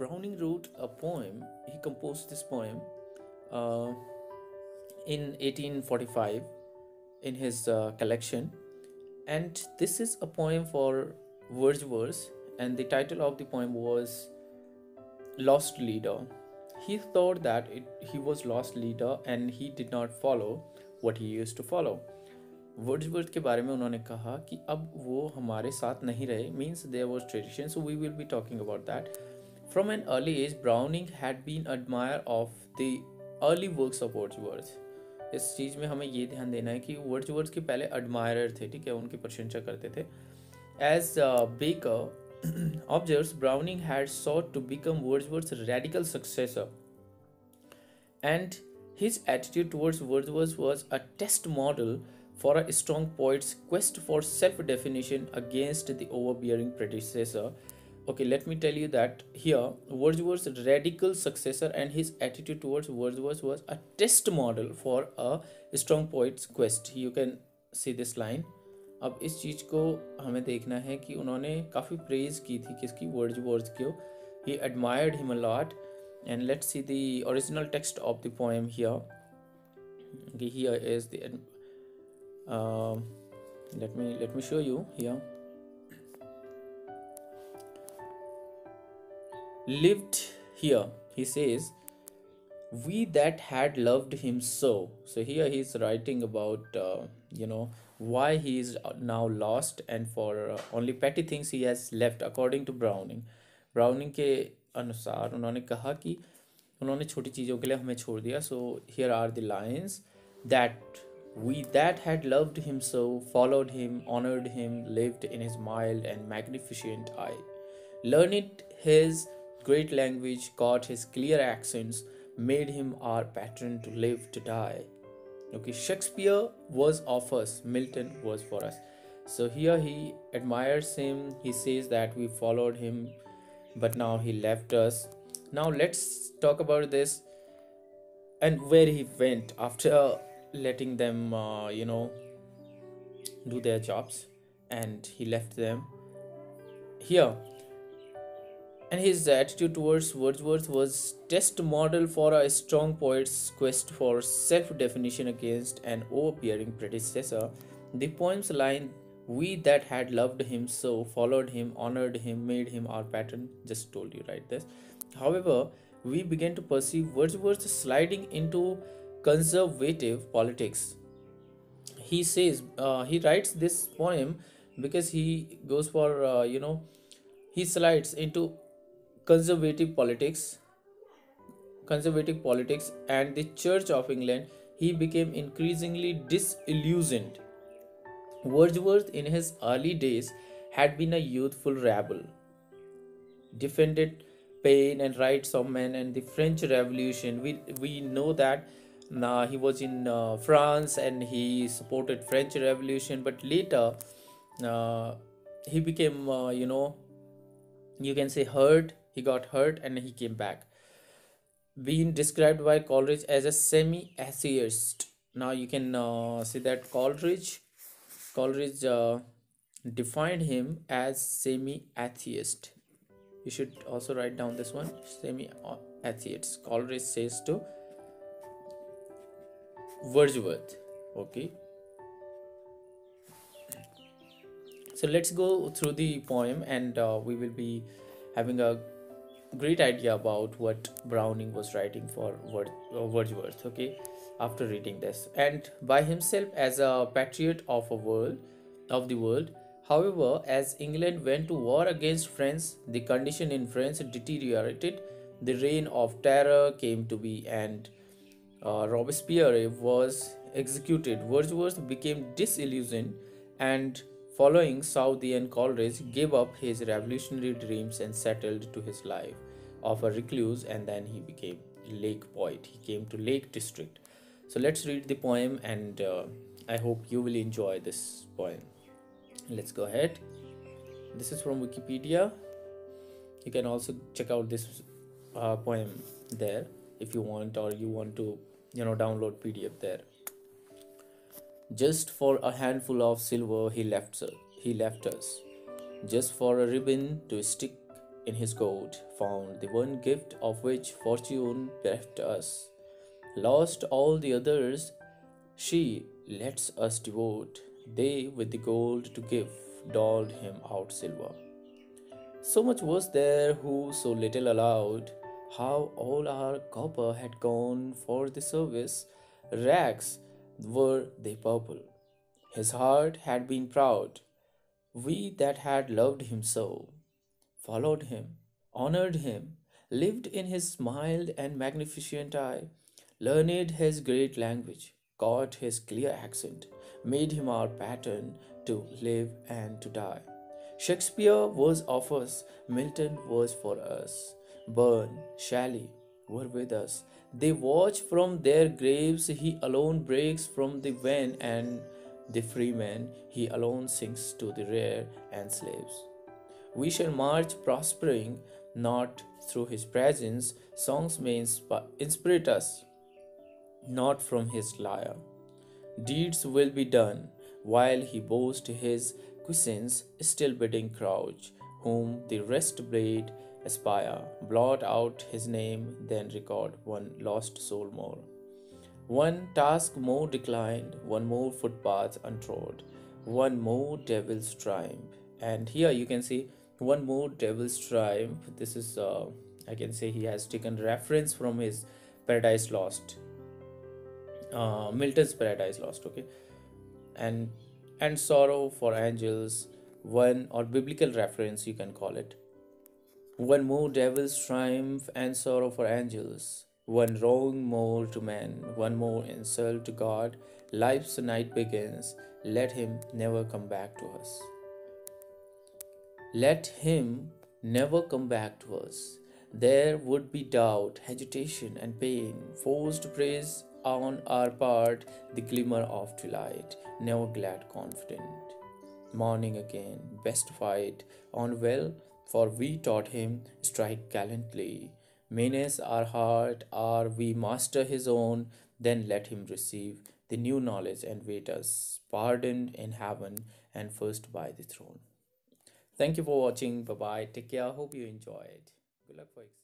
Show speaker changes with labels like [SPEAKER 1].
[SPEAKER 1] Browning wrote a poem. He composed this poem uh, in 1845 in his uh, collection, and this is a poem for Wordsworth. And the title of the poem was "Lost Leader." He thought that it, he was lost leader, and he did not follow what he used to follow. Wordsworth के बारे में उन्होंने कहा कि अब वो हमारे साथ नहीं रहे means there was tradition so we will be talking about that from an early as browning had been admire of the early works of Wordsworth इस चीज़ में हमें ये ध्यान देना है कि वर्ड्सवर्थ के पहले एडमायर थे ठीक है उनकी प्रशंसा करते थे as baker observes browning had sought to become Wordsworth radical successor and his attitude towards Wordsworth was a test model for a strong poet's quest for self definition against the overbearing predecessor. Okay, let me tell you that here Wordsworth's radical successor and his attitude towards Wordsworth was a test model for a strong poet's quest. You can see this line. अब इस चीज़ को हमें देखना है कि उन्होंने काफ़ी praise की थी किसकी वर्ड्सवर्थ को ही admired him a lot and let's see the original text of the poem here okay here is the uh, let me let me lived here he says we that had loved him so so here he's writing about uh, you know why he is now lost and for uh, only petty things he has left according to browning browning के अनुसार उन्होंने कहा कि उन्होंने छोटी चीज़ों के लिए हमें छोड़ दिया so here are the lines that We that had loved him so followed him, honored him, lived in his mild and magnificent eye. Learned his great language, caught his clear accents, made him our patron to live to die. Okay, Shakespeare was of us, Milton was for us. So here he admires him, he says that we followed him, but now he left us. Now let's talk about this and where he went after letting them uh, you know do their jobs and he left them here and his attitude towards wordsworth was test model for a strong poet's quest for self-definition against an overbearing predecessor the poem's line we that had loved him so followed him honored him made him our pattern," just told you right this however we began to perceive wordsworth sliding into conservative politics. He says uh, he writes this poem because he goes for uh, you know he slides into conservative politics conservative politics and the church of england he became increasingly disillusioned wordsworth in his early days had been a youthful rebel defended Paine and rights of men and the french revolution we we know that now he was in uh, France and he supported French Revolution, but later uh, he became, uh, you know, you can say hurt. He got hurt and he came back. Being described by Coleridge as a semi-atheist. Now you can uh, see that Coleridge, Coleridge uh, defined him as semi-atheist. You should also write down this one, semi-atheist. Coleridge says to Wordsworth. Okay. So let's go through the poem and uh, we will be having a great idea about what Browning was writing for uh, Wordsworth. Okay. After reading this, and by himself as a patriot of a world, of the world. However, as England went to war against France, the condition in France deteriorated. The reign of terror came to be, and uh, Robespierre was executed, Wordsworth became disillusioned and, following and Coleridge, gave up his revolutionary dreams and settled to his life of a recluse and then he became lake poet. He came to Lake District. So let's read the poem and uh, I hope you will enjoy this poem. Let's go ahead. This is from Wikipedia. You can also check out this uh, poem there if you want or you want to you know download pdf there just for a handful of silver he left he left us just for a ribbon to stick in his coat, found the one gift of which fortune left us. Lost all the others, she lets us devote. They with the gold to give, doled him out silver. So much was there who so little allowed, how all our copper had gone for the service, rags were they purple. His heart had been proud, we that had loved him so, followed him, honored him, lived in his mild and magnificent eye, learned his great language, caught his clear accent, made him our pattern to live and to die. Shakespeare was of us, Milton was for us, Burns, Shelley were with us. They watch from their graves, he alone breaks from the ven and the freeman, he alone sings to the rare and slaves. We shall march prospering, not through his presence, songs may insp- inspire us, not from his lyre. Deeds will be done, while he boasts his cuisines, still bidding crouch, whom the rest blade aspire, blot out his name, then record one lost soul more. One task more declined, one more footpath untrod, one more devil's triumph. And here you can see one more devil's triumph. This is, uh, I can say, he has taken reference from his Paradise Lost, uh, Milton's Paradise Lost. Okay, and and sorrow for angels, one or biblical reference you can call it. One more devil's triumph and sorrow for angels one wrong more to man, one more insult to God. Life's night begins. Let him never come back to us. Let him never come back to us. There would be doubt, agitation, and pain, forced to praise on our part, the glimmer of twilight, never glad, confident. Morning again, best fight on well, for we taught him strike gallantly menace our heart, or we master his own, then let him receive the new knowledge and wait us, pardoned in heaven and first by the throne. Thank you for watching. Bye bye. Take care. Hope you enjoyed. Good luck for.